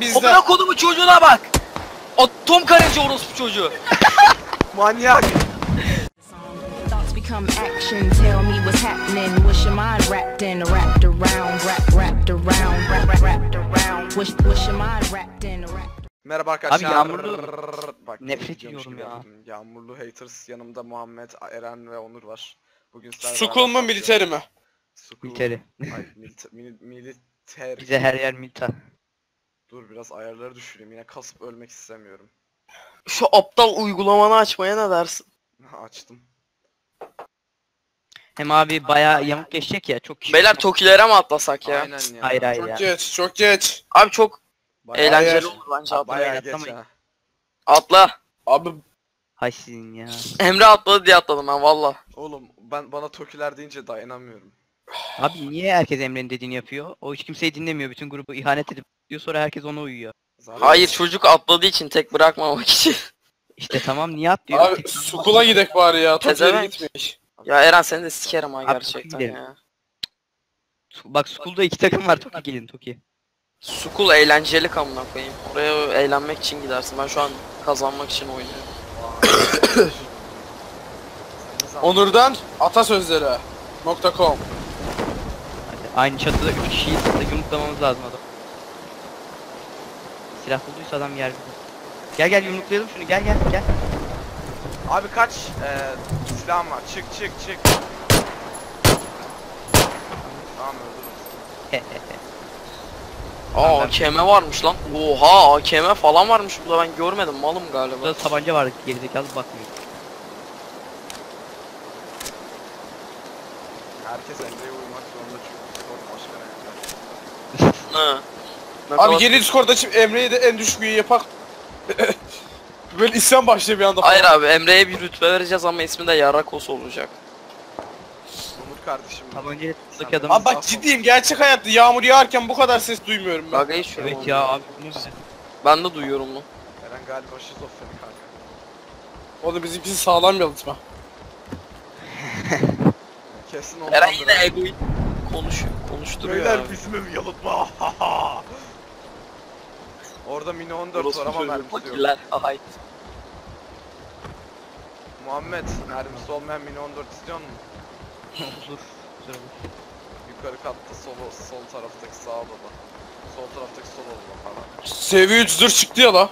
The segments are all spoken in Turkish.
Bizde. Amına kodumu çocuğuna bak. Atom karınca orospu çocuğu. Manyak. Become action. Tell me what's happening. What's your mind wrapped in? Wrapped around, wrap, wrapped around, wrap, wrap, wrapped around. What's, what's your mind wrapped in? Wrapped Merhaba arkadaşlar. Abi yağmurlu- Bak, nefret ediyorum ya. yaptım. Yağmurlu haters yanımda Muhammed, Eren ve Onur var. Bugün sizlerle Sukul mu militeri mi? Sukul. Militeri. Ay militer, mili, militer. Bize her yer milita. Dur biraz ayarları düşüreyim yine kasıp ölmek istemiyorum. Şu aptal uygulamanı açmaya ne dersin? Açtım. Hem abi bayağı yamuk geçecek ya çok kişi. Beyler Tokilere mi atlasak ya? Aynen ya. Hayır hayır Çok ya. geç, çok geç. Abi çok Bayağı, eğlenceli Hayır. olur bence atla. bayağı geç atlamayın. ha. Atla. Abi Hay sizin ya. Emre atladı diye atladım ben valla. Oğlum ben bana Tokiler deyince dayanamıyorum. Abi niye herkes Emre'nin dediğini yapıyor? O hiç kimseyi dinlemiyor. Bütün grubu ihanet edip diyor sonra herkes ona uyuyor. Zaten Hayır çocuk atladığı için tek bırakmamak için. İşte tamam niye atlıyor? abi Tek- Sukula gidek bari ya. Tokyo'ya Pezevenk. gitmiş. ya Eren seni de sikerim ha Abi, gerçekten gidelim. ya. Bak School'da iki takım var. Toki gelin Toki. Sukul eğlenceli amına koyayım. Oraya eğlenmek için gidersin. Ben şu an kazanmak için oynuyorum. Onur'dan atasözleri. Aynı çatıda üç kişiyiz. Da yumruklamamız lazım adam. Silah bulduysa adam yer bizi. Gel gel yumruklayalım şunu gel gel gel. Abi kaç eee silahım var. Çık çık çık. Tamam öldürürüz. Aa Ben- AKM varmış lan. Oha AKM falan varmış burada ben görmedim malım galiba. Burada tabanca vardı gerizekalı bakmıyor. Herkes Emre'ye uymak zorunda çünkü Ne Abi yeni Discord açıp Emre'ye de en düşük üye yapak. Böyle isyan başlıyor bir anda falan. Hayır abi Emre'ye bir rütbe vereceğiz ama ismi de Yarakos olacak. Onur kardeşim. Tabancayla tutsak adamı. Abi bak ciddiyim gerçek hayatta yağmur yağarken bu kadar ses duymuyorum ben. Gaga hiç Evet ya abi? Ben de duyuyorum bunu. Eren galiba şizofreni kanka. O da bizimkisi sağlam yalıtma. Kesin ondan. Eren yine egoist konuşuyor, konuşturuyor Beyler abi. bizim yalıtma. Orada mini 14 Orospu var ama mermisi yok. fakirler. Ay. Muhammed mermisi olmayan mini 14 istiyor musun? Olur. Güzel olur. Yukarı katta sol, sol taraftaki sağ odada. Sol taraftaki sol odada falan. Seviye 304 çıktı ya la.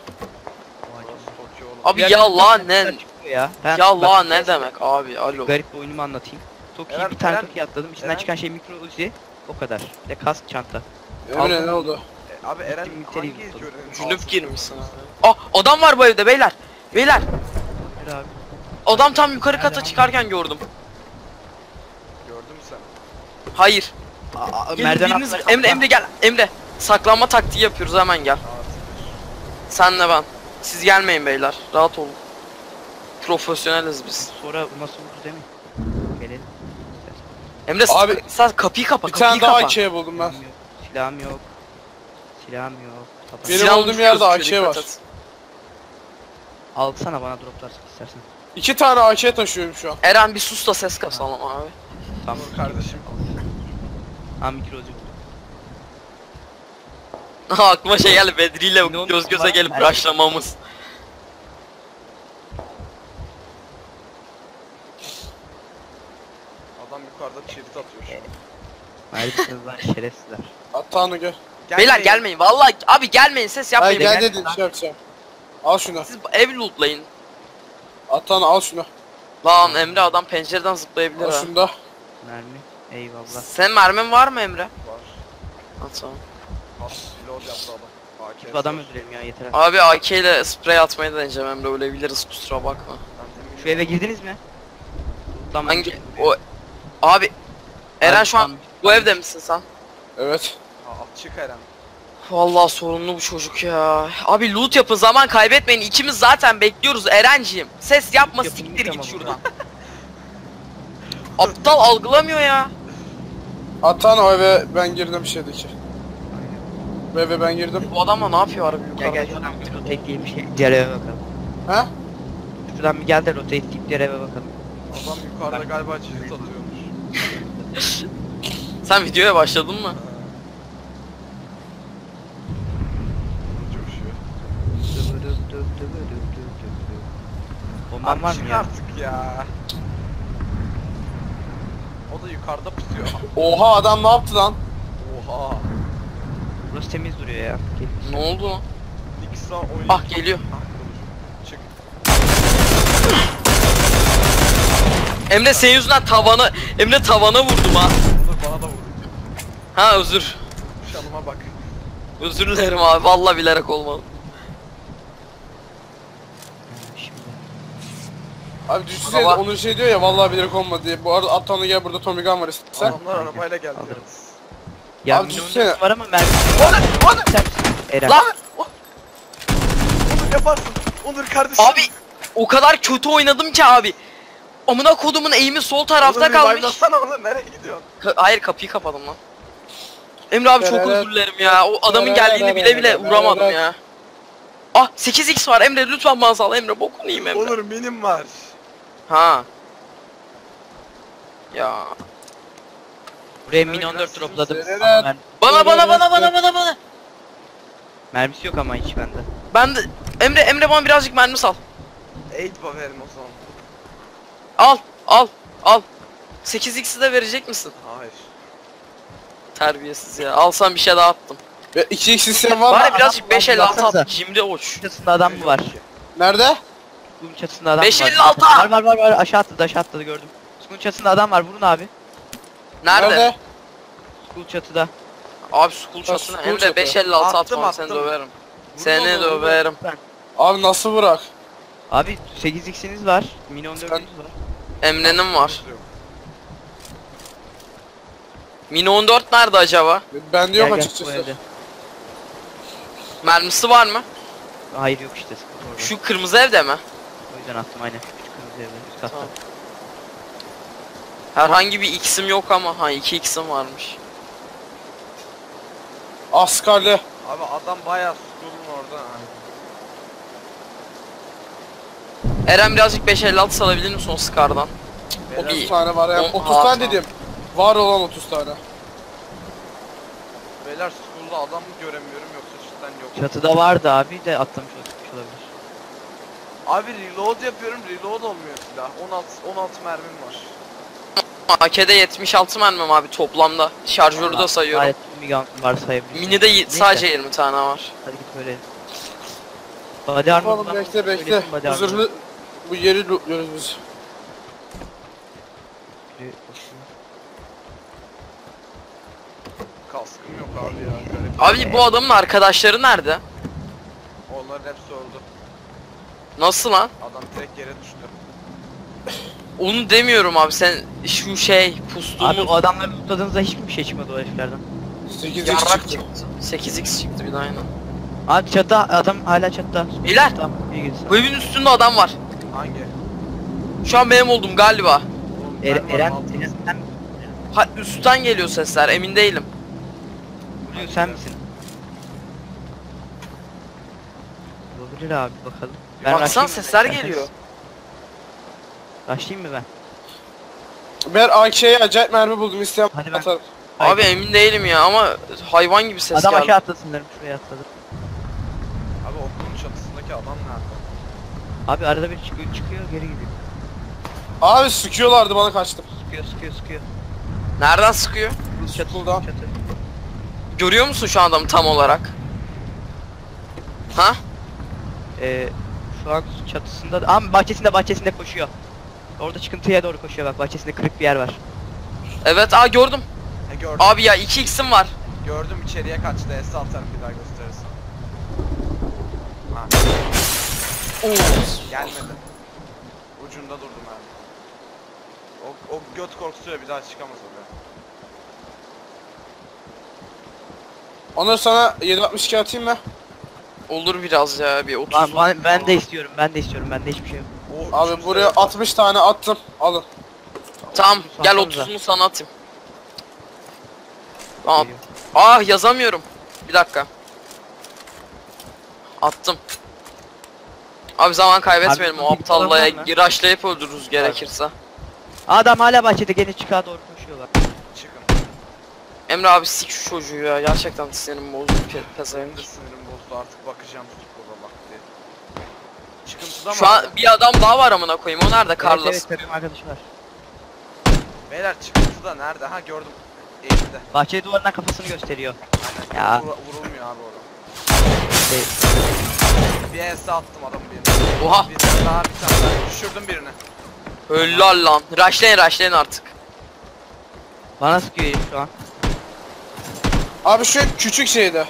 Burası Tokyo oğlum. Abi ya yerden la ne? Ya, Ben- Ya la ne demek abi alo. Garip bir oyunumu anlatayım. Toki'yi Eren- bir tane Eren- Toki atladım. İçinden Eren- çıkan şey mikro uzi. O kadar. Bir de kask çanta. Emre ne oldu? E, abi Eren Gittim, hangi niteliği buldum. görevin? Cünüp girmişsin abi. Ah adam var bu evde beyler. Beyler Bir abi. adam tam yukarı kata çıkarken gördüm. Gördün mü sen? Hayır. Aa, Gelin merdiven biriniz- atlar, Emre. Emre gel. Emre saklanma taktiği yapıyoruz hemen gel. Senle ben. Siz gelmeyin beyler. Rahat olun. Profesyoneliz biz. Sonra nasıl olur değil mi? Gelelim. Emre Abi, sen kapıyı kapa, Bir kapıyı tane daha kapa. AK buldum ben. Silahım yok. Silahım yok. Silahım. Tabanca- Benim Silahını olduğum yerde AK var. et. Alsana bana droplar istersen. İki tane AK taşıyorum şu an. Eren bir sus da ses kasalım abi. Tamam. Kardeşim. Ha mikro uzi. Aklıma şey geldi Bedri ile göz göze gelip Ben- rushlamamız. Adam yukarıda çift atıyor. Neredesiniz lan şerefsizler. Hatta onu gel. Beyler gelmeyin vallahi abi gelmeyin ses Hayır yapmayın. gel Gel- dedin şey yapacağım. Al şunu. Siz ev lootlayın. Hatta al şunu. Lan Emre adam pencereden zıplayabilir Al ha. şunu da. Mermi. Eyvallah. Senin mermin var mı Emre? Var. Ha, tamam. Has reload yaptı adam. AK. Adam öldürelim ya yeter. artık. Abi AK ile sprey atmayı deneyeceğim Emre ölebiliriz kusura bakma. Ben de Şu eve girdiniz mi? Tamam. Hangi o Abi Eren şu an bu evde misin sen? Evet. Ha, at çık Eren. Vallahi sorunlu bu çocuk ya. Abi loot yapın zaman kaybetmeyin. İkimiz zaten bekliyoruz Erenciğim. Ses yapma Yapın, siktir git tamam. şuradan. Aptal algılamıyor ya. Hatta o eve ben girdim şeydeki. Bu eve ben girdim. Bu adamla ne yapıyor harbi Gel yukarıda? gel şuradan bir rotate diye bir şey. Diğer eve bakalım. Ha? Şuradan bir gel de rotate deyip diğer eve bakalım. Adam yukarıda galiba çift atıyormuş. Sen videoya başladın mı? Bomban var mı çık ya? artık ya. O da yukarıda pusuyor. Oha adam ne yaptı lan? Oha. Burası temiz duruyor ya. Ne oldu oyun. Ah geliyor. Ah, dur. Çık. Emre senin yüzünden tavana Emre tavana vurdum ha. Dur bana da vurdu. Ha özür. Şanıma bak. Özür dilerim abi. Vallahi bilerek olmadı. Şimdi. Abi düşünsene Baba. Onur şey diyor ya vallahi bilerek olmadı diye. Bu arada Atlan'a gel burada Tommy Gun var istersen. Adamlar arabayla geldi. Ya Abi düşünsene. var ama mermi. Onur! Onur! Sen Eren. Lan! Onur yaparsın. Onur kardeşim. Abi o kadar kötü oynadım ki abi. Amına kodumun eğimi sol tarafta Onur, kalmış. revive'lasana Onur nereye gidiyorsun? Ka- Hayır kapıyı kapadım lan. Emre abi çok özür dilerim ya. O adamın geldiğini bile bile vuramadım ya. Ah 8x var Emre lütfen bana sal Emre bokunu yiyeyim Emre. Onur minim var. Ha. Ya. Buraya Evet, minyon 4 biraz dropladım. sizin- Ama mermi- Bana bana bana bana bana bana. Mermisi yok ama hiç bende. Ben de Emre Emre bana birazcık mermi sal. 8 verim o zaman. Al al al. 8x'i de verecek misin? Hayır. Terbiyesiz ya. Alsam bir şey daha attım. Ve 2x isteyen var mı? Bari birazcık 556 baksanıza. at. Cimri uç. Çatısında adam mı var? Nerede? Bunun çatısında adam mı var? 556. Var var var var aşağı atladı aşağı atladı gördüm. School çatısında adam var vurun abi. Nerede? School çatıda. Abi school çatına school Emre çatı. 556 Attım, atmam seni attım. döverim. Seni döverim. Abi nasıl bırak? Abi 8x'iniz var. Minyon 4'ünüz var. Emre'nin var. Mini 14 nerede acaba? Gel, gel, bu açıkçası. evde. Mermisi var mı? Hayır yok işte sıkıntı orada. Şu kırmızı evde mi? O yüzden attım aynen. Şu küçük kırmızı evde üst katta. Tamam. Herhangi bir x'im yok ama ha 2 x'im varmış. Askarlı. Abi adam bayağı skulun orada. ha. Eren birazcık 556 salabilir misin o Scar'dan? O 30 bir tane var On- 30 Aa, tane dedim. Var olan 30 tane. Beyler skulda adam mı göremiyorum yoksa cidden yok. Çatıda vardı abi de atlamış olmuş olabilir. Abi reload yapıyorum reload olmuyor silah. 16 16 mermim var. AK'de 76 mermim abi toplamda. Şarjörü de sayıyorum. Gayet Migan var sayabilirsin. Mini'de y- Neyse, sadece 20 tane var. Hadi git böyle. Body armor bulan bekle bekle. body Bu yeri lootluyoruz biz. Biri- Kaskım yok abi ya. Garip. Abi bu adamın arkadaşları nerede? Onların hepsi öldü. Nasıl lan? Adam direkt yere düştü. Onu demiyorum abi sen şu şey Abi pustuğumuz o adamları tutladığınızda hiçbir şey çıkmadı o heriflerden. 8x yarrak çıktı. çıktı. 8x çıktı bir de aynen. Abi çatıda adam hala çatıda. Beyler Tamam iyi gitsin. bu evin üstünde adam var. Hangi? Şu an benim oldum galiba. Oğlum, Eren, ben Eren, Ha üstten geliyor sesler emin değilim. Blue, sen misin? Olabilir abi bakalım. Baksana rushlayayım mı? sesler Ben- geliyor. Rushlayayım mı ben? Ben AK'ye acayip mermi buldum isteyen Hadi ben- atarım. Abi emin değilim ya ama hayvan gibi ses Adam geldi. aşağı atlasın derim şuraya atladı. Abi okulun çatısındaki adam nerede? Abi arada bir çıkıyor çıkıyor geri gidiyor. Abi sıkıyorlardı bana kaçtım. Sıkıyor sıkıyor sıkıyor. Nereden sıkıyor? Çatı School'dan. çatı. Görüyor musun şu adamı tam olarak? Ha? Ee, şu an çatısında da... Ama bahçesinde bahçesinde koşuyor. Orada çıkıntıya doğru koşuyor bak bahçesinde kırık bir yer var. Evet aa gördüm. E gördüm. Abi ya 2x'im var. Gördüm içeriye kaçtı. S atarım bir daha gösterirsen. Ha, gelmedi. Ucunda durdum abi. O, o göt korkutuyor bir daha çıkamaz oraya. Onur sana 762 atayım mı? Olur biraz ya bir 30. Ben, ben, ben de istiyorum ben de istiyorum bende hiçbir şey yok. O Abi buraya sırada. 60 tane attım. Alın. Tamam gel Satsanıza. 30'unu sana atayım. Geliyor. ah yazamıyorum. Bir dakika. Attım. Abi zaman kaybetmeyelim o Abi, aptalla var mı? giraşlayıp öldürürüz gerekirse. Adam hala bahçede gene çıkağa doğru koşuyor bak. Çıkın. Emre abi sik şu çocuğu ya gerçekten sinirim bozdu pe Benim pezevenk. de sinirim bozdu artık bakacağım futbola bak diye. Çıkıntıda mı? Şu an bir adam daha var amına koyayım. O nerede? Evet, Carlos. evet takım arkadaşı var. Beyler çıkıntıda nerede? Ha gördüm. Eğimde. Bahçe duvarından kafasını gösteriyor. Aynen. Ya. Vura- vurulmuyor abi orada. Şey, Bir ES attım adamın birine. Oha. Bir tane daha bir tane daha. Düşürdüm birini. Helal lan. Rushlayın rushlayın artık. bana sıkıyor herif şu an. Abi şu küçük şeyde.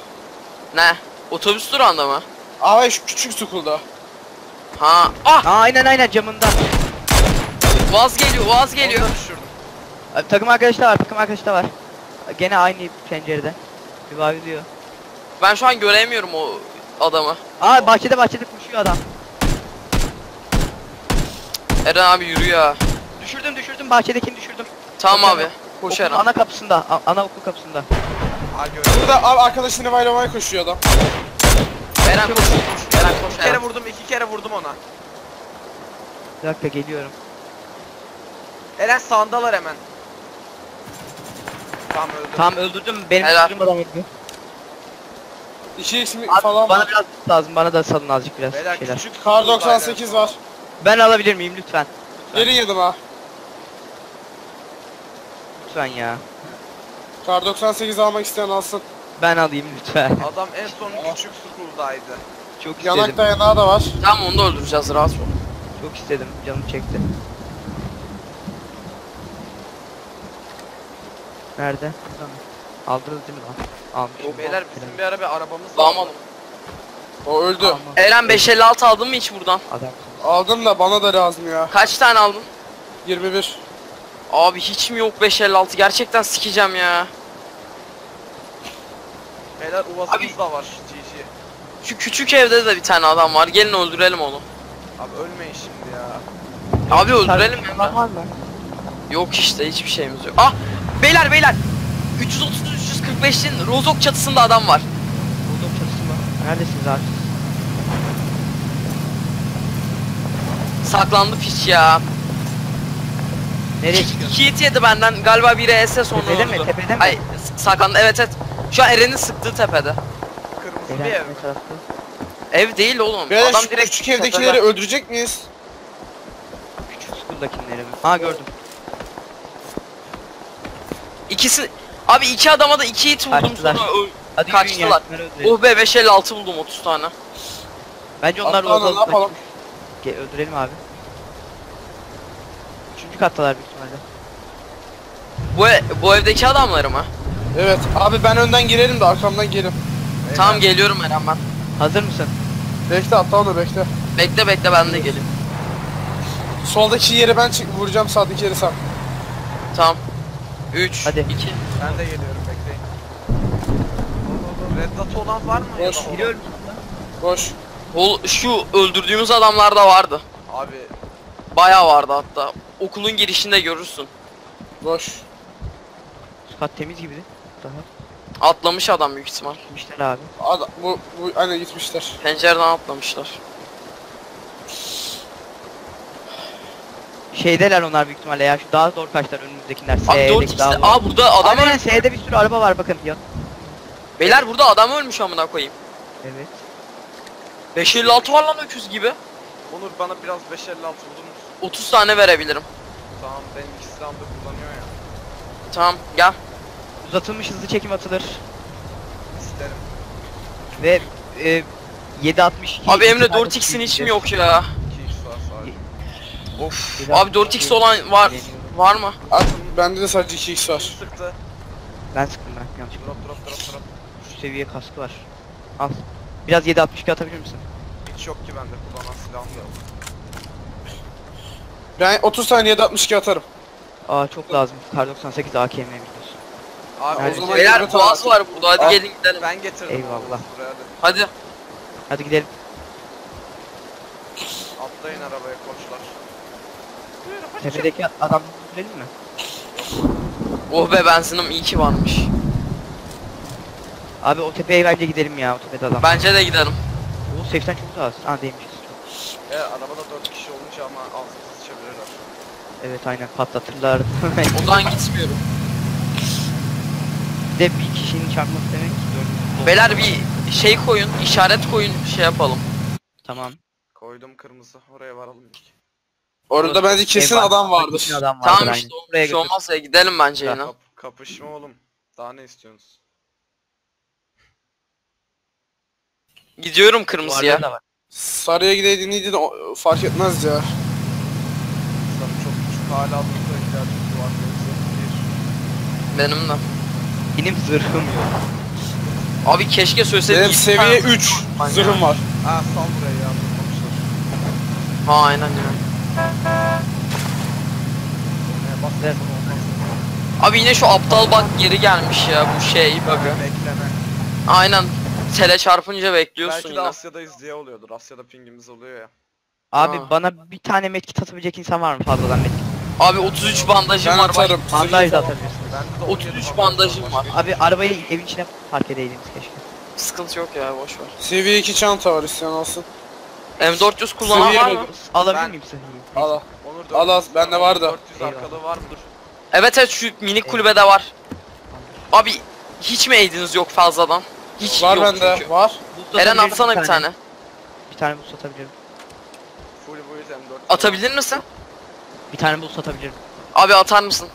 Ne? Otobüs durağında mı? Abi şu küçük sukulda. Ha. Ah! Aa, aynen aynen camında. Vaz geliyor, Vaz geliyor. Da düşürdüm. Abi, takım arkadaşı da var, takım arkadaşı da var. Gene aynı pencerede. Revive'lıyor. Ben şu an göremiyorum o adamı. Aa bahçede bahçede koşuyor adam. Eren abi yürü ya. Düşürdüm düşürdüm bahçedekini düşürdüm. Tamam Koş abi. Koş Eren. ana kapısında, a- ana okul kapısında. Ha gördüm. Burada abi arkadaşını baylamaya koşuyor adam. Eren koş. Eren koş Bir kere Eren. vurdum, iki kere vurdum ona. Bir dakika geliyorum. Eren sağındalar hemen. Tamam öldü. Tamam öldürdüm. Benim Helal. düşürdüğüm adam öldü. 2x mi Abi, falan bana var. biraz lazım. Bana da salın azıcık biraz Beyler şeyler. küçük. Kar 98 var. Ben alabilir miyim lütfen? Geri girdim ha. Lütfen ya. Kar 98 almak isteyen alsın. Ben alayım lütfen. Adam en son küçük sukuldaydı. Çok Yanak istedim. dayanağı da var. Tamam onu da öldüreceğiz rahat ol. Çok istedim. Canım çekti. Nerede? Aldınız değil mi lan? Almış. Beyler bizim bir ara bir arabamız var. Almadım. O öldü. Eren 556 aldın mı hiç buradan? Adam. Aldım da bana da lazım ya. Kaç tane aldın? 21. Abi hiç mi yok 556? Gerçekten sikeceğim ya. Beyler uvasımız da var. GG. Şu küçük evde de bir tane adam var. Gelin öldürelim onu. Abi ölmeyin şimdi ya. Abi öldürelim ya. var mı? Yok işte hiçbir şeyimiz yok. Ah! Beyler beyler! 330-345'in Rozok çatısında adam var. Buldum çatısı mı? Neredesiniz abi? Saklandı piç ya. Nereye çıkıyorsun? 2 hit yedi benden. Galiba biri ES sonra Tepede mi? Tepede mi? Ay saklandı evet evet. Şu an Eren'in sıktığı tepede. Kırmızı bir Beyler ev. ne tarafta? Ev değil oğlum. Beyler adam şu direkt küçük evdekileri tepede. öldürecek miyiz? Küçük school'dakileri mi? Ha gördüm. İkisi... Abi iki adama da iki hit vurdum Kaçtılar. sonra Hadi Kaçtılar. ya. şunları öldürelim. Oh be 556 buldum 30 tane. Bence onlar Atla lan, orada ne yapalım? Gel öldürelim abi. Üçüncü kattalar büyük ihtimalle. Bu, e- bu evdeki adamları mı? Evet. Abi ben önden girelim de arkamdan gelin. Tamam geliyorum ben. Hazır mısın? Bekle atla onu bekle. Bekle bekle ben de geleyim. Soldaki yeri ben çık vuracağım sağdaki yeri sen. Tamam. 3, Hadi. 2. Ben de geliyorum bekleyin. Red dot olan var mı? ya da Boş. olan? Boş. Şu öldürdüğümüz adamlar da vardı. Abi Bayağı vardı hatta. Okulun girişinde görürsün. Boş. Kat temiz gibiydi. Daha. Atlamış adam büyük ihtimal. Gitmişler abi. Ad bu, bu aynen gitmişler. Pencereden atlamışlar. Şeydeler onlar büyük ihtimalle ya. Şu daha doğru kaçlar önümüzdekiler. Abi S'deki 4 x'te. daha var. Aa burada adam Aynen öl- S'de bir sürü araba var bakın. Ya. Beyler burada adam ölmüş amına koyayım. Evet. 556 var lan öküz gibi. Onur bana biraz 556 bulur musun? 30 tane verebilirim. Tamam benim iki silahım da kullanıyor ya. Tamam gel. Uzatılmış hızlı çekim atılır. İsterim. Ve e, 762 Abi Emre iki tane 4x'in hiç mi yok ya? 2x var sadece. Of. Abi 4x olan var. Var mı? At, bende de sadece 2x var. Sıktı. Ben sıktım ben yanlışlıkla. Drop drop drop drop. Şu seviye kaskı var. Al. Biraz 762 atabilir misin? Hiç yok ki bende kullanan silahım da yok. Ben 30 tane 762 atarım. Aa çok lazım. Kar 98 AKM biliyorsun. Abi Evet. o zaman Beyler boğaz var burada hadi Al. gelin gidelim. ben getirdim. Eyvallah. Buraya hadi. Hadi. Hadi gidelim. Atlayın arabaya koçlar. Tepedeki adam öldürelim mi? Oh be benzinim iyi ki varmış. Abi o tepeye bence gidelim ya o tepede adam. Bence de gidelim. Bu 80 çok da az. Aa değmişiz. E arabada 4 kişi olunca ama az. Evet aynen patlatırlar. Odan gitmiyorum. bir de bir kişinin çarpması demek ki dördüncü. Beyler bir şey koyun, işaret koyun şey yapalım. Tamam. Koydum kırmızı. Oraya varalım ilk. Orada bence kesin adam vardır. Kesin adam vardır Tamam işte o Buraya bir şey olmazsa gidelim bence yine. Kap kapışma oğlum. Daha ne istiyorsunuz? Gidiyorum kırmızıya. Sarıya gideydin iyiydi fark etmez ya. Hala burada ihtiyacımız var. Bir. Benim de. Benim zırhım yok. Abi keşke söyleseydim. Benim seviye tane- 3 zırhım var. Ha sal burayı ya. Ha aynen ya. Ne bak Evet. olmaz. Abi yine şu aptal bak geri gelmiş ya bu şey bug'ı. Bekleme. Aynen. Tele çarpınca bekliyorsun Belki de yine. Asya'dayız diye oluyordur. Asya'da pingimiz oluyor ya. Abi Ha. bana bir tane medkit atabilecek insan var mı fazladan medkit? Abi 33 bandajım Ben var atarım. Bandaj da atabilirsiniz. Bende de 33 17 bandajım var. Abi arabayı evin içine park edeydiniz keşke. Sıkıntı yok ya boş ver. Seviye 2 çanta var isteyen alsın. M400 kullanan Seviye var mı? Alabilir Ben- miyim sıhhiyi? Al al. Onur Al, al, bende var da. 400 arkalığı var mıdır? Evet evet şu minik kulübede var. Abi hiç mi eğdiniz yok fazladan? Hiç Var yok bende. çünkü. Var. Eren atabilirim atsana bir tane. Bir tane boost atabilirim. Full build M4. Atabilir misin? Bir tane boost atabilirim. Abi atar mısın?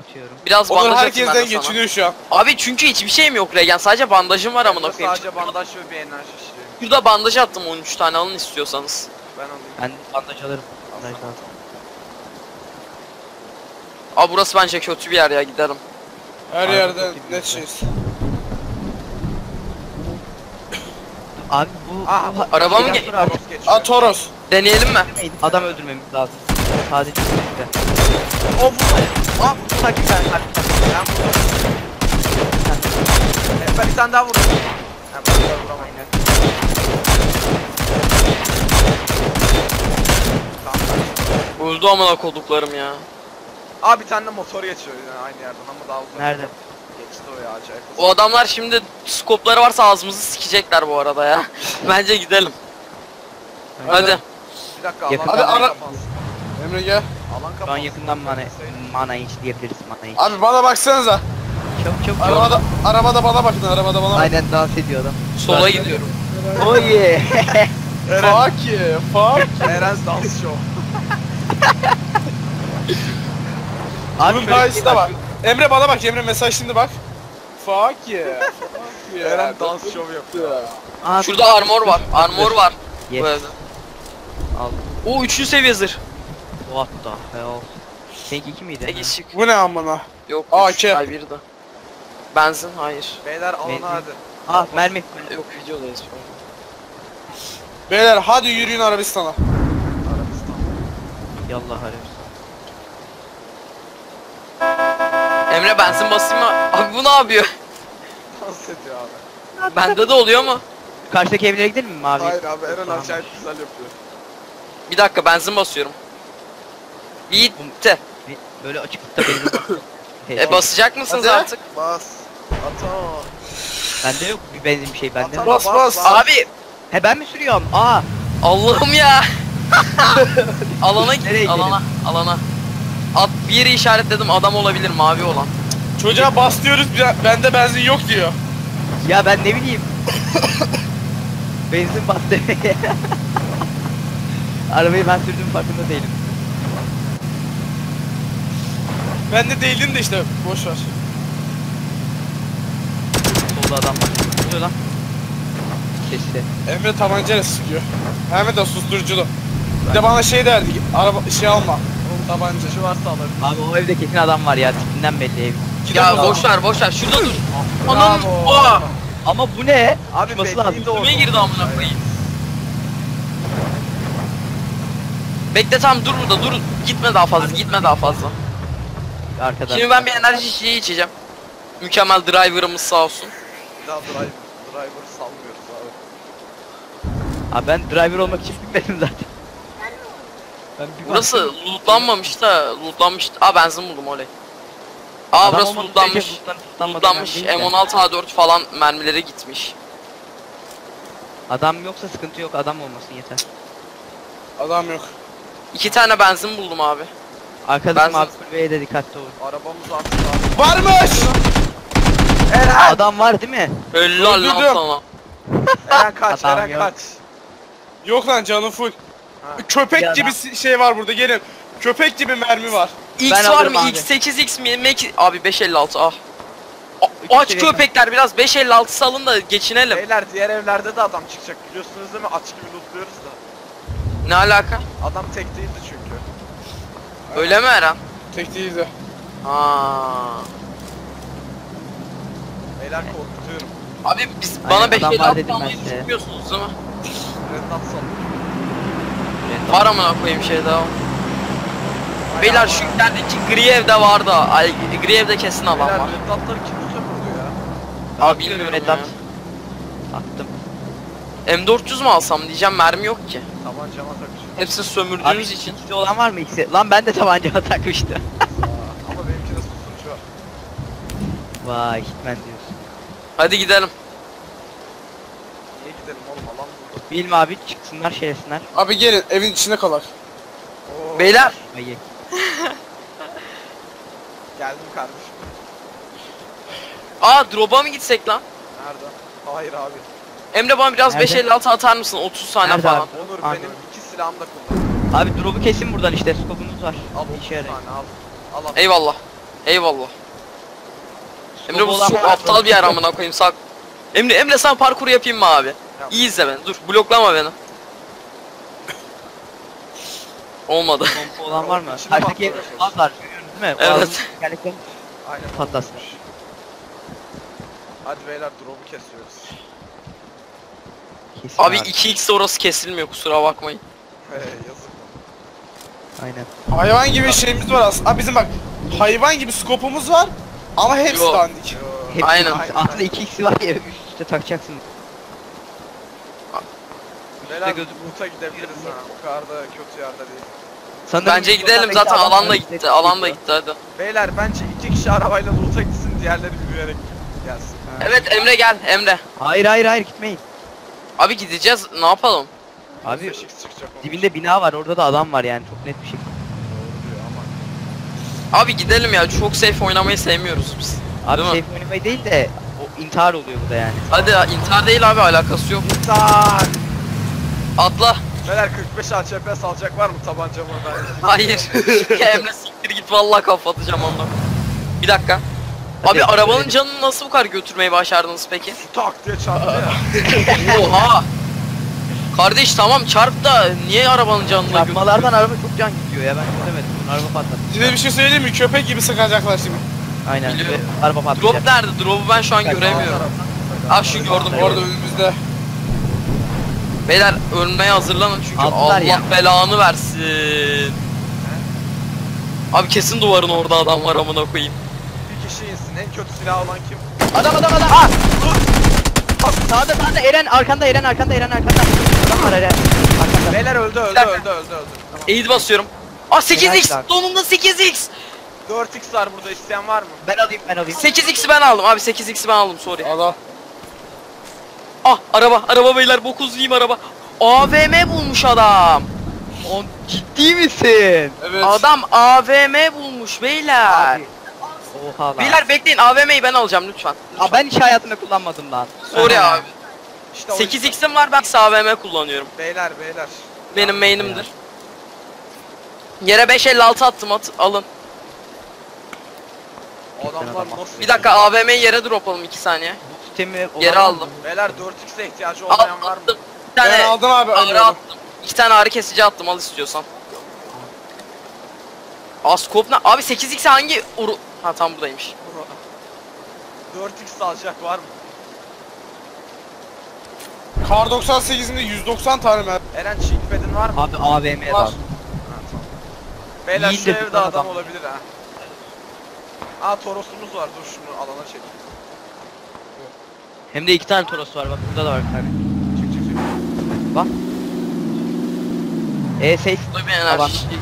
Atıyorum. Biraz Onur bandaj atayım ben herkesten de sana. geçiniyor şu an. Abi çünkü hiçbir şeyim yok Regen. Sadece bandajım var amına koyayım. Sadece bandaj ve bir enerji şişiri. Şurada bandaj attım 13 tane alın istiyorsanız. Ben alayım. Ben bandaj alırım. Bandaj lazım. Abi burası bence kötü bir yer ya giderim. Her Abi, yerde net şey. şeyiz. Abi bu... Aha, bu araba mı ge- sonra. Aa Toros. Deneyelim mi? Adam öldürmemiz lazım. Sadece işte. O bu. Aa Tak bir tane tak. ben vurdum. E, Ben bir tane daha vurdum. Ben daha vuramam. Tamam. Öldü amına koduklarım ya. Aa bir tane de motor geçiyor yine aynı yerden ama daha uzak. Nerede? Geçti o ya acayip. O adamlar şimdi skopları varsa ağzımızı sikecekler bu arada ya. Bence gidelim. Hadi. Bir dakika Yakın- Abi, ara- kapansın. Emre gel. Alan Şu an yakından mana, mana inç diyebiliriz mana inç. Abi bana baksanıza. Çok çok Arabada arabada bana bakın arabada bana bakın. Aynen dans ediyor adam. Sola gidiyorum. Oh yeah. Fuck yeah. Fuck. Eren dans show. Abi Bunun daha iyisi de var. Emre bana bak Emre mesaj şimdi bak. Fuck yeah. Fuck yeah. Eren dans show yapıyor. Şurada armor var. Armor var Yes. bu evde. Al. O üçlü seviye zırh. What the hell? Seninki iki miydi? Ege şık. Bu ne amına? Yok. AK. üç. Ay bir de. Benzin hayır. Beyler Benzin. alana hadi. Aa mermi. Yok videodayız. Beyler hadi yürüyün Arabistan'a. Arabistan. Yallah Arabistan. Emre benzin basayım mı? Abi bu ne yapıyor? Dans ediyor abi. Bende de oluyor mu? Karşıdaki evlere gidelim mi mavi? Hayır abi Eren acayip güzel yapıyor. Bir dakika benzin basıyorum. Bitti. Böyle açıklıkta benzin E basacak mısınız Hadi. artık? Bas. Ata. Bende yok bir benzin bir şey bende. Mi? Bas, bas. Abi He ben mi sürüyorum? Aa Allah'ım ya. alana git. Nereye gidelim? alana. Alana. At bir yeri işaretledim adam olabilir mavi olan. Çocuğa bas diyoruz bir- bende benzin yok diyor. ya ben ne bileyim. benzin bastı. Arabayı ben sürdüğüm farkında değilim. Ben de değildim de işte boş ver. Solda adam var. Ne oluyor lan? Sesli. Emre tabancayla sıkıyor. Hem de susturuculu. Bir de bana şey derdi, araba şey alma. Tabanca. Şu varsa alırım. Abi o evde kesin adam var ya tipinden belli ev. Ya boş ver boş ver şurada dur. Anam. Oha. Ama bu ne? Abi Uçması lazım. Kime girdi amına koyayım? Bekle tamam dur burada dur. Gitme daha fazla gitme daha fazla. Arkadan. Şimdi ben bir enerji şeyi içeceğim. Mükemmel driver'ımız sağ olsun. Bir daha driver, driver salmıyoruz abi. Abi ben driver olmak için bilmedim zaten. Ben bir Burası lootlanmamış da lootlanmış. Aa benzin buldum oley. Aa Adam burası lootlanmış. Lootlanmış. önemli değil de. M16 A4 falan mermileri gitmiş. Adam yoksa sıkıntı yok adam olmasın yeter. Adam yok. İki tane benzin buldum abi. Arkadaşım Ben- abi kulübeye de dikkatli olun. Arabamız artık abi. Varmış! Adam var değil mi? Helal lan sana. Eren kaç, Adam Eren yok. kaç. Yok lan canım full. Köpek Ya gibi si- şey var burada gelin. Köpek gibi mermi var. X Ben var mı? abi. X 8X mi? Max... Abi 556 ah. Üç Aç köpekler biraz 556 salın da geçinelim. Beyler diğer evlerde de adam çıkacak biliyorsunuz değil mi? Aç gibi lootluyoruz da. Ne alaka? Adam tek değildi. Öyle mi Eren? Tek değildi. Aa. Beyler korkutuyorum. Abi biz Aynen, bana adam var 556 dedim ben almayı size. düşünmüyorsunuz değil mi? Red Dot salın. Var amına koyayım şey daha. Beyler şu ilerideki gri evde vardı. Ay gri evde kesin alan Beyler var. Red Dot'ları kim sömürdü ya? Abi bilmiyorum Red ya. Dot. Attım. M400 mu alsam diyeceğim mermi yok ki. Tabancama takacağım. Hepsini Abi sömürdüğünüz için. ikisi olan var mı ikisi? Lan ben de tabancama takmıştım. Aa, Ama benimkinde susturucu var. Vay Hitman diyorsun. Hadi gidelim. Niye gidelim oğlum alan burada. Bilme abi çıksınlar şerefsinler. Abi gelin evin içinde kalak. Oo, Beyler Ayı. Geldim kardeşim. aa drop'a mı gitsek lan? Nerede? Hayır abi. Emre bana biraz Nerede? 556 atar mısın? 30 saniye Nerede falan. abi? Onur Anladım. benim iki silahımı da kullan. Abi drop'u kesin buradan işte skopumuz var. Al Bir 30 işe yarayın. tane al. Al al. Eyvallah. Eyvallah. Emre bu çok aptal bir yer amına koyayım sak. Emre Emre sen parkur yapayım mı abi? Yap. İyi izle beni. Dur bloklama beni. Olmadı. Pompa olan var mı? İçine Karşıdaki var görüyorsunuz değil mi? Evet. ağzının tekerlekleri Aynen. patlasın. Hadi beyler drop'u kesiyoruz. Kesin Abi 2x orası kesilmiyor kusura bakmayın. He yazık. Aynen. Hayvan gibi şeyimiz var aslında. Abi bizim bak hayvan gibi skopumuz var. Ama hepsi Yo. dandik. Hepsi Aynen. Aslında 2x'i var ya üst üste takacaksın. Gözüm- loot'a gidebiliriz ha. O kadar da kötü yerde değil. Sanırım Bence gidelim zaten belki alan da adamlar gitti. bize Alan da gidiyor. gitti hadi. Beyler bence iki kişi arabayla loot'a gitsin diğerleri yürüyerek gelsin. Ha. Evet Emre gel Emre. Hayır hayır hayır gitmeyin. Abi gideceğiz ne yapalım? Abi Abi 5x çıkacak onun. dibinde bina var orada da adam var yani çok net bir şey. Doğru diyor ama. Abi gidelim ya çok safe oynamayı sevmiyoruz biz. Abi Değil mi? safe oynamayı değil de o intihar oluyor bu da yani. Hadi ya intihar değil abi alakası yok. İnsan! Atla. Beyler 45 ACP salacak var mı tabancamı ben? Hayır. ya Emre siktir git vallahi kapatacağım onu. Bir dakika. Hadi. Abi arabanın canını nasıl bu kadar götürmeyi başardınız peki? Tak diye çarptı ya. Oha. Kardeş tamam çarp da niye arabanın canını götür? Çarpmalardan araba çok can gidiyor ya ben çözemedim. Bunu araba patladı. Size bir şey söyleyeyim mi? Köpek gibi sıkacaklar şimdi. Aynen. Biliyorum. Araba patlayacak. Drop nerede? Drop'u ben şu an göremiyorum. Ah şu gördüm Orada önümüzde. Beyler ölmeye hazırlanın çünkü Aldılar Allah ya. belanı versin. Abi kesin duvarın orada adam var amına koyayım. En kötü silah olan kim? Adam adam adam. Ah! Sağda sağda Eren arkanda Eren arkanda Eren arkanda. Adam var Eren. Arkanda. Beyler öldü öldü dakika. öldü öldü öldü. Tamam. Eğit basıyorum. Ah 8x! Helal. Donumda 8x! 4x var burada isteyen var mı? Ben alayım ben alayım. 8x'i ben aldım abi 8x'i ben aldım sorry. Allah. Ah araba araba beyler bokuzluyum araba. AVM bulmuş adam. On ciddi misin? Evet. Adam AVM bulmuş beyler. Abi. Oha lan. Beyler bekleyin AVM'yi ben alacağım lütfen. Aa, ben hiç hayatımda kullanmadım lan. Sorry abi. İşte o 8x'im var ben AVM kullanıyorum. Beyler beyler. Benim main'imdir. Yere 556 attım at alın. Adamlar adam nasıl? Bir dakika AVM'yi yere dropalım 2 saniye. Bu sistemi olan Yere aldım. Beyler 4x'e ihtiyacı Al, olmayan var mı? attım. Bir Ben tane aldım abi. ağrı alıyorum. attım. İki tane ağrı kesici attım al istiyorsan. Askop ne? Abi 8x hangi uru... Ha tam buradaymış. 4x alacak var mı? Kar 98'inde 190 tane mermi. Eren pad'in var mı? Abi AVM'ye Var. var. Beyler İyi şu de evde adam adam. olabilir ha. Aa Toros'umuz var dur şunu alana çek. Hem de iki tane Toros var bak burada da var bir tane. Çık çık çık. E safe. Burada bir enerji Alan. içmiyor.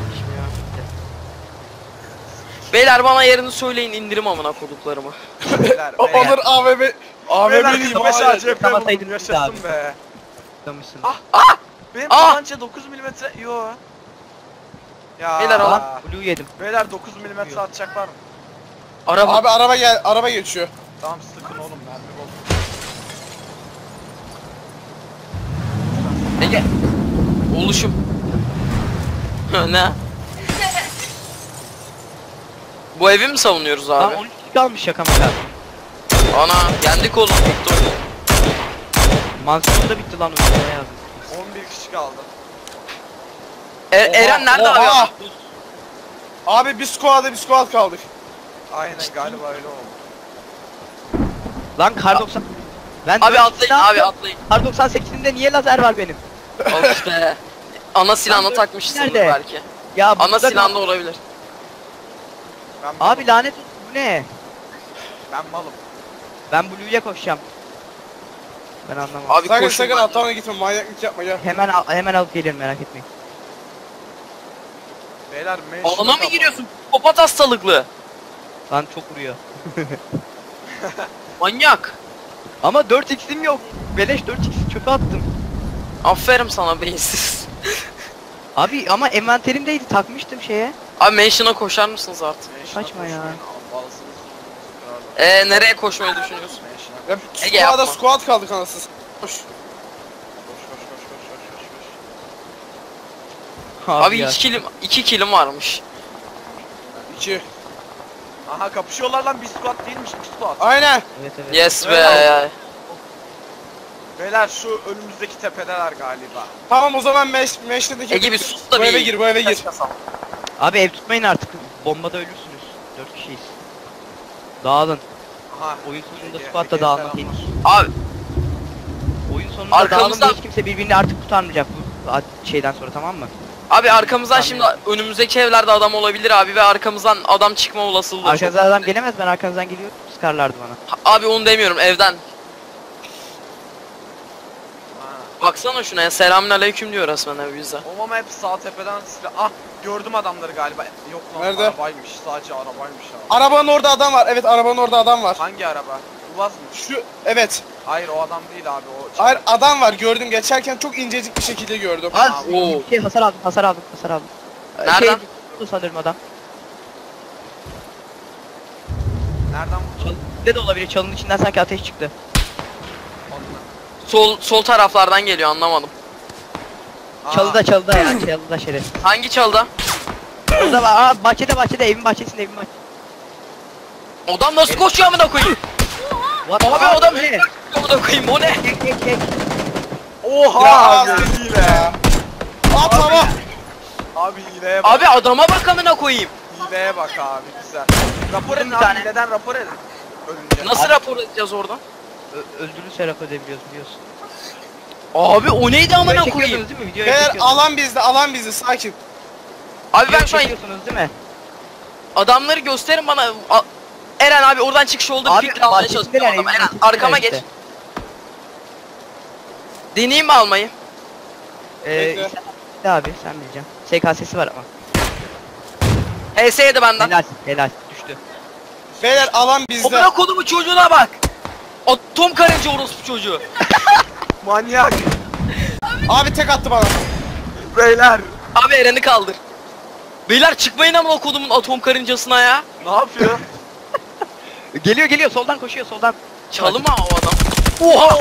Beyler bana yerini söyleyin indirim amına koduklarımı. Beyler. Olur AVM. AVM'liyim 45 abi. ACP buldum Kapataydınız yaşasın be. Tutlamışsın. Ah! Benim Ah! tabanca 9 mm yo. Ya. Beyler, Lan alan. blue yedim. Beyler 9 mm atacak var mı? Araba. Abi araba gel, araba geçiyor. Tamam sıkın oğlum mermi bol. Ege. Oluşum. ne? Bu evi mi savunuyoruz Lan abi? 13 kişi kalmış şaka maka. Ana yendik oğlum bitti oyun. Mansiyon da bitti lan o ne yazdı. 11 kişi kaldı. E- Eren nerede abi? Oha! Abi bir squad'a bir squad kaldık. Aynen galiba öyle oldu. Lan kar 90. Ben Abi atlayın abi atlayın. Kar 98'inde niye lazer var benim? Of be. Ana silahını takmışsındır Nerede? belki. Ya Ana burada silahında olabilir. Ben malım. Abi lanet olsun bu ne? Ben malım. Ben Blue'ya koşacağım. Ben anlamam. Abi sakın koşun. sakın atlama gitme manyaklık yapma gel. Hemen al- hemen alıp gelirim merak etmeyin. Beyler Alana mı giriyorsun? Popat hastalıklı. Lan çok vuruyor. Manyak. Ama 4x'im yok. Beleş 4x'i çöpe attım. Aferin sana beyinsiz. Abi ama envanterimdeydi takmıştım şeye. Abi mention'a koşar mısınız artık? Saçma ya. Ee nereye koşmayı düşünüyorsun? Ya Ege squad'a yapma. squad kaldık anasını. s- Koş. koş koş koş koş koş koş koş. Abi ya. iki kilim, iki kilim varmış. İki. Aha kapışıyorlar lan bir squad değilmiş iki squad. Aynen. Evet evet. Yes be. Beyler şu önümüzdeki tepedeler galiba. Tamam o zaman meş meşredeki Ege bir sus da bu bir. eve gir bu eve gir. kasalım. Abi ev tutmayın artık. Bombada ölürsünüz. 4 kişiyiz. Dağılın. Aha. Oyun sonunda Ege- squad da Ege'ye dağılmak henüz. Abi Oyun sonunda Arkamızdan- dağılın da hiç kimse birbirini artık kurtarmayacak bu şeyden sonra tamam mı? abi arkamızdan şimdi önümüzdeki evlerde adam olabilir abi ve arkamızdan adam çıkma olasılığı da çok. Arkanızdan adam gelemez ben arkanızdan geliyorum sıkarlardı bana. Ha- Abi onu demiyorum evden. Baksana şuna ya selamün aleyküm diyor resmen ev bize. Oğlum hep sağ tepeden silah. Ah gördüm adamları galiba. Yok lan Nerede? arabaymış. Sadece arabaymış abi. Arabanın orada adam var. Evet arabanın orada adam var. Hangi araba? Uvaz mı? Şu evet. Hayır o adam değil abi o. Hayır adam var gördüm geçerken çok incecik bir şekilde gördüm. Az Oo. şey hasar aldım hasar aldım hasar aldım. Ee, Nereden? Şey, bu sanırım adam. Nereden vurdun? İçinde de olabilir çalının içinden sanki ateş çıktı. Onunla. Sol sol taraflardan geliyor anlamadım. Çalıda çalıda ya çalıda şerefsiz. Hangi çalda? Orada var aa bahçede bahçede evin bahçesinde evin bahçesinde. Adam nasıl koşuyor amına koyayım? What? Abi Aa, adam ne? amına koyayım o ne? Kek kek kek. Oha Ya abi abi. hile. Aa tamam. Abi hileye bak. Abi adama bak amına koyayım. Hileye bak abi güzel. Rapor edin bir abi tane. hileden rapor edin. Ölünce. Nasıl rapor edeceğiz oradan? Ö- öldürürse rapor edebiliyoruz biliyorsun. Abi o neydi amına Videoyu koyayım? çekiyorsunuz değil mi? Videoyu Beyler alan bizde alan bizde sakin. Abi ben Videoyu şu an çekiyorsunuz değil mi? adamları gösterin bana. A- Eren abi oradan çık shoulder Abi, pick'le almaya bahçesindeler, çalışıyorum adamı. Eren arkama işte. geç. Deneyeyim mi almayı? Ee, Bekle. sen, abi sen bileceksin. SKS'si var ama. HS7 benden. Helal helal düştü. Beyler alan bizde. Amına kodumu çocuğuna bak. Atom karınca orospu çocuğu. Manyak. Abi tek attı bana. Beyler. Abi Eren'i kaldır. Beyler çıkmayın amına kodumun atom karıncasına ya. Ne yapıyor? Geliyor geliyor soldan koşuyor soldan. Çalı mı o adam? Oha.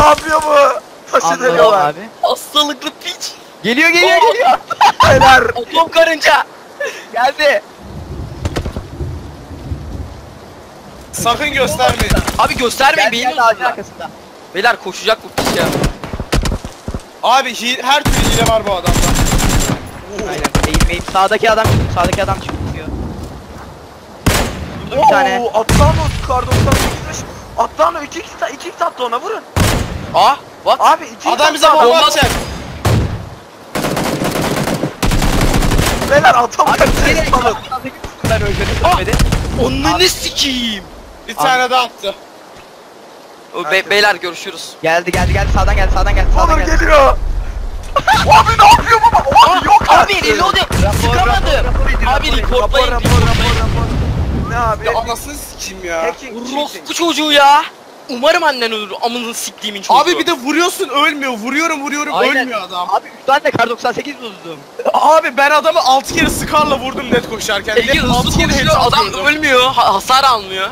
ne yapıyor bu? Taşı deliyorlar. abi. Hastalıklı piç. Geliyor geliyor Oo. geliyor. Beyler. Atom karınca. Geldi. Sakın göstermeyin. Abi göstermeyin beyin arkasında. Beyler koşacak bu piç ya. Abi hi- her türlü hile var bu adamda. Aynen. Eğim eğim. Sağdaki adam. Sağdaki adam çıktı diyor. Vurdum bir tane. Oo, Atlano kar 98'miş. Atlano 2x 2x attı ona vurun. Ah what? Abi 2x Adam bize bomba bomba- atacak. Beyler kaçırdı. direkt. Ben öldürdüm. Ah! Ölmedi. Onu ne sikiyim? Bir tane daha attı. O Be- beyler görüşürüz. Geldi geldi geldi sağdan geldi sağdan geldi sağdan Onur geldi. geliyor. abi ne yapıyor baba? Abi yok Abi artık. reload. Sıkamadım. Abi reportlayın. rapor rapor rapor. Ne abi? Ya anasını sikeyim ya. Orospu çocuğu ya. Umarım annen ölür. Amının siktiğimin çocuğu. Abi bir de vuruyorsun ölmüyor. Vuruyorum vuruyorum Aynen. ölmüyor adam. Abi 3 tane de kar 98 bozdum. Abi ben adamı 6 kere sıkarla vurdum net koşarken. Ege Net hızlı altı kere konuşuyor. headshot Adam vurdum. ölmüyor. ha- hasar almıyor.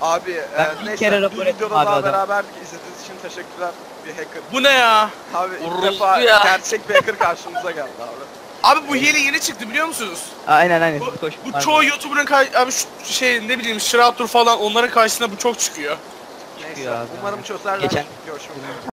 Abi Ben e, bir neyse kere rapor ettim videoda abi daha adam. beraberdik izlediğiniz için teşekkürler bir hacker. Bu ne ya? Abi ilk defa ya. gerçek bir hacker karşımıza geldi abi. Abi bu hile yeni çıktı biliyor musunuz? Aynen aynen. Bu, koş. bu çoğu YouTuber'ın kay- abi şu şey ne bileyim Shrouder falan onların karşısında bu çok çıkıyor. Neyse Çıkıyor abi. umarım çözerler. Geçen- Görüşmek üzere.